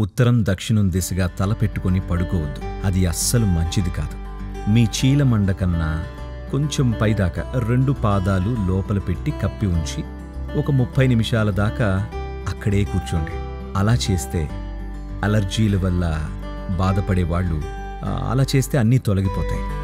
ఉత్తరం దక్షిణం దిశగా తల పెట్టుకొని పడుకోవద్దు. అది అస్సలు మంచిది కాదు. మీ చీలమండ కన్నా కొంచెం పైదాకా రెండు పాదాలు లోపల పెట్టి కప్పి ఉంచి ఒక ముప్పై నిమిషాల దాకా అక్కడే కూర్చోండి. అలా చేస్తే అలర్జీల వల్ల బాధపడే వాళ్ళు అలా చేస్తే అన్నీ తొలగిపోతాయి.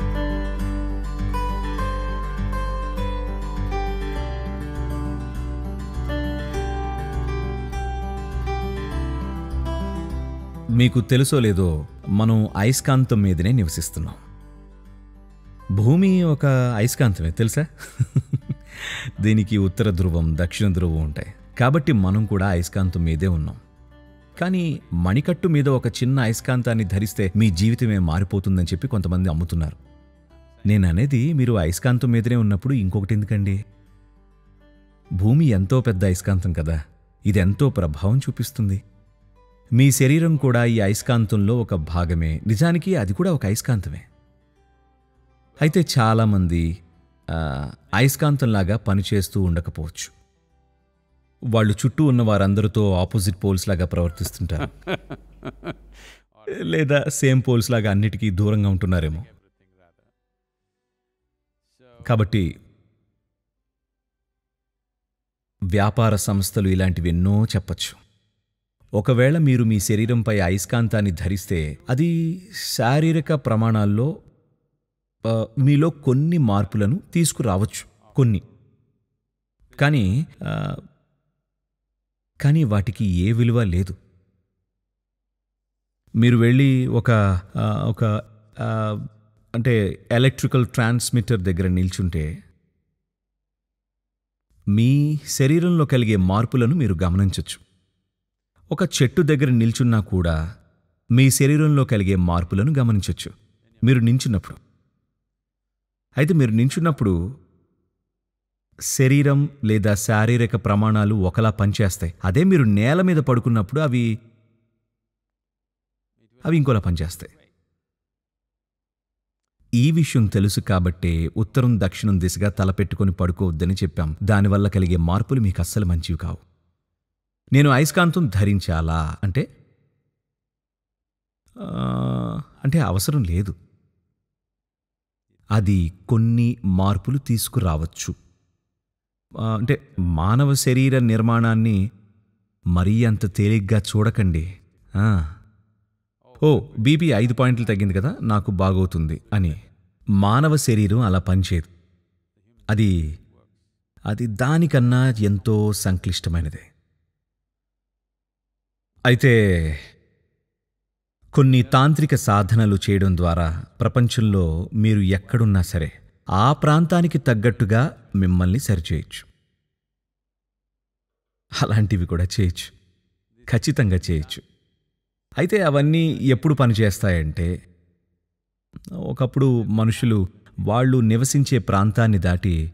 మీకు తెలుసో లేదో మనం అయస్కాంతం మీదనే నివసిస్తున్నాం. భూమి ఒక అయస్కాంతమే తెలుసా? దీనికి ఉత్తర ధ్రువం దక్షిణ ధ్రువం ఉంటాయి. కాబట్టి మనం కూడా అయస్కాంతం మీదే ఉన్నాం. కానీ మణికట్టు మీద ఒక చిన్న అయస్కాంతాన్ని ధరిస్తే మీ జీవితమే మారిపోతుందని చెప్పి కొంతమంది అమ్ముతున్నారు. నేను అనేది మీరు అయస్కాంతం మీదనే ఉన్నప్పుడు ఇంకొకటి ఎందుకండి? భూమి ఎంతో పెద్ద అయస్కాంతం కదా. ఇది ఎంతో ప్రభావం చూపిస్తుంది. మీ శరీరం కూడా ఈ అయస్కాంతంలో ఒక భాగమే. నిజానికి అది కూడా ఒక అయస్కాంతమే అయితే చాలామంది అయస్కాంతంలాగా పనిచేస్తూ ఉండకపోవచ్చు. వాళ్ళు చుట్టూ ఉన్న వారందరితో ఆపోజిట్ పోల్స్ లాగా ప్రవర్తిస్తుంటారు. లేదా సేమ్ పోల్స్ లాగా అన్నిటికీ దూరంగా ఉంటున్నారేమో. కాబట్టి వ్యాపార సంస్థలు ఇలాంటివి ఎన్నో చెప్పచ్చు. ఒకవేళ మీరు మీ శరీరంపై అయస్కాంతాన్ని ధరిస్తే అది శారీరక ప్రమాణాల్లో మీలో కొన్ని మార్పులను తీసుకురావచ్చు. కొన్ని. కానీ కానీ వాటికి ఏ విలువ లేదు. మీరు వెళ్ళి ఒక ఒక అంటే ఎలక్ట్రికల్ ట్రాన్స్మిటర్ దగ్గర నిల్చుంటే మీ శరీరంలో కలిగే మార్పులను మీరు గమనించవచ్చు ఒక చెట్టు దగ్గర నిల్చున్నా కూడా మీ శరీరంలో కలిగే మార్పులను గమనించవచ్చు మీరు నించున్నప్పుడు. అయితే మీరు నించున్నప్పుడు శరీరం లేదా శారీరక ప్రమాణాలు ఒకలా పనిచేస్తాయి. అదే మీరు నేల మీద పడుకున్నప్పుడు అవి అవి ఇంకోలా పనిచేస్తాయి. ఈ విషయం తెలుసు కాబట్టే ఉత్తరం దక్షిణం దిశగా తలపెట్టుకుని పడుకోవద్దని చెప్పాం. దానివల్ల కలిగే మార్పులు మీకు అస్సలు మంచివి కావు. నేను అయస్కాంతం ధరించాలా? అంటే అంటే అవసరం లేదు. అది కొన్ని మార్పులు తీసుకురావచ్చు. అంటే మానవ శరీర నిర్మాణాన్ని మరీ అంత తేలిగ్గా చూడకండి. ఓ బీపీ ఐదు పాయింట్లు తగ్గింది కదా నాకు బాగవుతుంది అని. మానవ శరీరం అలా పనిచేయదు. అది అది దానికన్నా ఎంతో సంక్లిష్టమైనదే. అయితే కొన్ని తాంత్రిక సాధనలు చేయడం ద్వారా ప్రపంచంలో మీరు ఎక్కడున్నా సరే ఆ ప్రాంతానికి తగ్గట్టుగా మిమ్మల్ని సరిచేయచ్చు. అలాంటివి కూడా చేయొచ్చు. ఖచ్చితంగా చేయొచ్చు. అయితే అవన్నీ ఎప్పుడు పనిచేస్తాయంటే ఒకప్పుడు మనుషులు వాళ్ళు నివసించే ప్రాంతాన్ని దాటి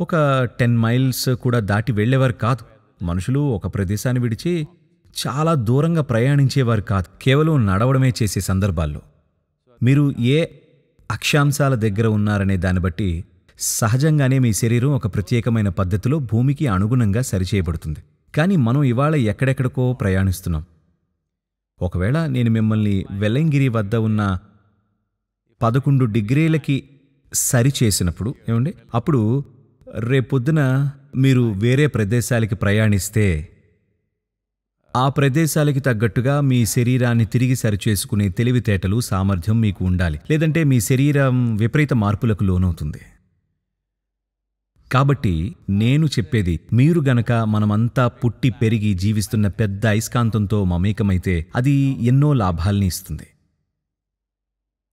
ఒక టెన్ మైల్స్ కూడా దాటి వెళ్ళేవారు కాదు. మనుషులు ఒక ప్రదేశాన్ని విడిచి చాలా దూరంగా ప్రయాణించేవారు కాదు కేవలం నడవడమే చేసే సందర్భాల్లో. మీరు ఏ అక్షాంశాల దగ్గర ఉన్నారనే దాన్ని బట్టి సహజంగానే మీ శరీరం ఒక ప్రత్యేకమైన పద్ధతిలో భూమికి అనుగుణంగా సరిచేయబడుతుంది. కానీ మనం ఇవాళ ఎక్కడెక్కడికో ప్రయాణిస్తున్నాం. ఒకవేళ నేను మిమ్మల్ని వెల్లంగిరి వద్ద ఉన్న పదకొండు డిగ్రీలకి సరి చేసినప్పుడు ఏమండి? అప్పుడు రేపొద్దున మీరు వేరే ప్రదేశాలకి ప్రయాణిస్తే ఆ ప్రదేశాలకి తగ్గట్టుగా మీ శరీరాన్ని తిరిగి సరిచేసుకునే తెలివితేటలు సామర్థ్యం మీకు ఉండాలి. లేదంటే మీ శరీరం విపరీత మార్పులకు లోనవుతుంది. కాబట్టి నేను చెప్పేది మీరు గనక మనమంతా పుట్టి పెరిగి జీవిస్తున్న పెద్ద అయస్కాంతంతో మమేకమైతే అది ఎన్నో లాభాల్ని ఇస్తుంది.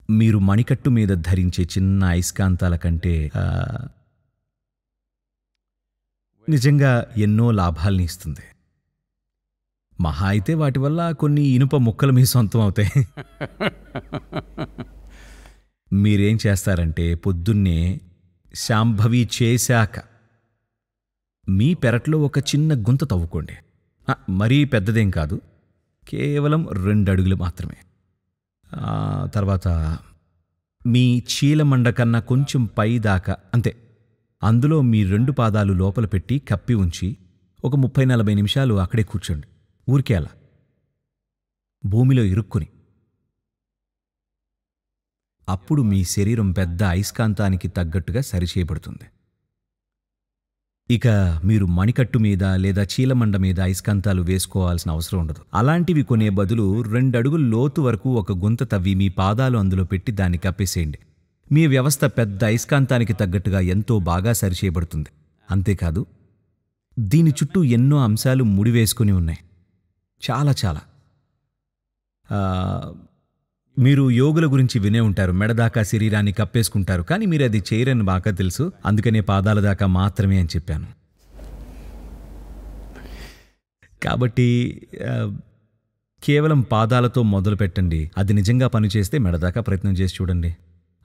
మీరు మణికట్టు మీద ధరించే చిన్న అయస్కాంతాల కంటే నిజంగా ఎన్నో లాభాల్ని ఇస్తుంది. మహా అయితే వాటి వల్ల కొన్ని ఇనుప ముక్కలు మీ సొంతం అవుతాయి. మీరేం చేస్తారంటే పొద్దున్నే శాంభవి చేశాక మీ పెరట్లో ఒక చిన్న గుంత తవ్వుకోండి. మరీ పెద్దదేం కాదు కేవలం రెండు అడుగులు మాత్రమే తర్వాత మీ చీలమండ కన్నా కొంచెం పై దాకా అంతే. అందులో మీ రెండు పాదాలు లోపల పెట్టి కప్పి ఉంచి ఒక ముప్పై నలభై నిమిషాలు అక్కడే కూర్చోండి. ఊరికే అలా భూమిలో ఇరుక్కుని. అప్పుడు మీ శరీరం పెద్ద అయస్కాంతానికి తగ్గట్టుగా సరిచేయబడుతుంది. ఇక మీరు మణికట్టు మీద లేదా చీలమండ మీద అయస్కాంతాలు వేసుకోవాల్సిన అవసరం ఉండదు. అలాంటివి కొనే బదులు రెండడుగుల లోతు వరకు ఒక గుంత తవ్వి మీ పాదాలు అందులో పెట్టి దాన్ని కప్పేసేయండి. మీ వ్యవస్థ పెద్ద అయస్కాంతానికి తగ్గట్టుగా ఎంతో బాగా సరిచేయబడుతుంది. అంతేకాదు దీని చుట్టూ ఎన్నో అంశాలు ముడివేసుకుని ఉన్నాయి. చాలా చాలా. మీరు యోగుల గురించి వినే ఉంటారు మెడదాకా శరీరాన్ని కప్పేసుకుంటారు కానీ మీరు అది చేయరని బాగా తెలుసు. అందుకనే పాదాల దాకా మాత్రమే అని చెప్పాను. కాబట్టి కేవలం పాదాలతో మొదలు పెట్టండి. అది నిజంగా పనిచేస్తే మెడదాకా ప్రయత్నం చేసి చూడండి.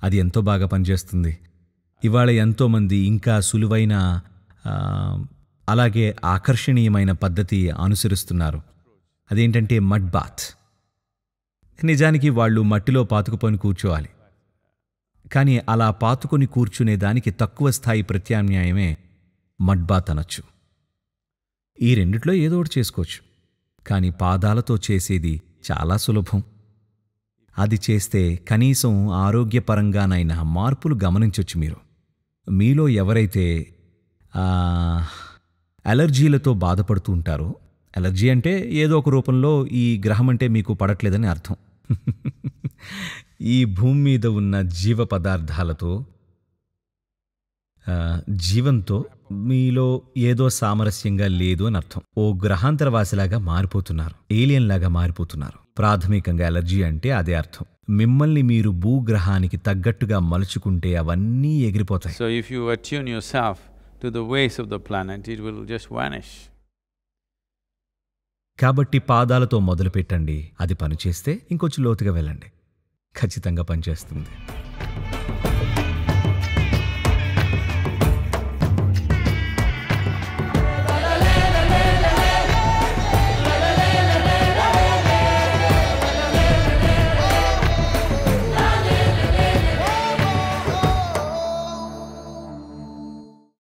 అది ఎంతో బాగా పనిచేస్తుంది. ఇవాళ ఎంతోమంది ఇంకా సులువైన అలాగే ఆకర్షణీయమైన పద్ధతి అనుసరిస్తున్నారు. అదేంటంటే మడ్ బాత్. నిజానికి వాళ్ళు మట్టిలో పాతుకుపోని కూర్చోవాలి. కానీ అలా పాతుకొని కూర్చునే దానికి తక్కువ స్థాయి ప్రత్యామ్నాయమే మడ్ బాత్ అనొచ్చు. ఈ రెండిట్లో ఏదో ఒకటి చేసుకోవచ్చు. కానీ పాదాలతో చేసేది చాలా సులభం. అది చేస్తే కనీసం ఆరోగ్యపరంగానైనా మార్పులు గమనించవచ్చు మీరు. మీలో ఎవరైతే అలర్జీలతో బాధపడుతూ ఉంటారో అలర్జీ అంటే ఏదో ఒక రూపంలో ఈ గ్రహం అంటే మీకు పడట్లేదని అర్థం. ఈ భూమి మీద ఉన్న జీవ పదార్థాలతో జీవంతో మీలో ఏదో సామరస్యంగా లేదు అని అర్థం. ఓ గ్రహాంతరవాసిలాగా మారిపోతున్నారు. ఏలియన్ లాగా మారిపోతున్నారు. ప్రాథమికంగా అలర్జీ అంటే అదే అర్థం. మిమ్మల్ని మీరు భూగ్రహానికి తగ్గట్టుగా మలుచుకుంటే అవన్నీ ఎగిరిపోతాయి. So if you you attune self to the ways of the planet it will just vanish కాబట్టి పాదాలతో మొదలుపెట్టండి. అది పనిచేస్తే ఇంకొంచెం లోతుగా వెళ్ళండి. ఖచ్చితంగా పనిచేస్తుంది.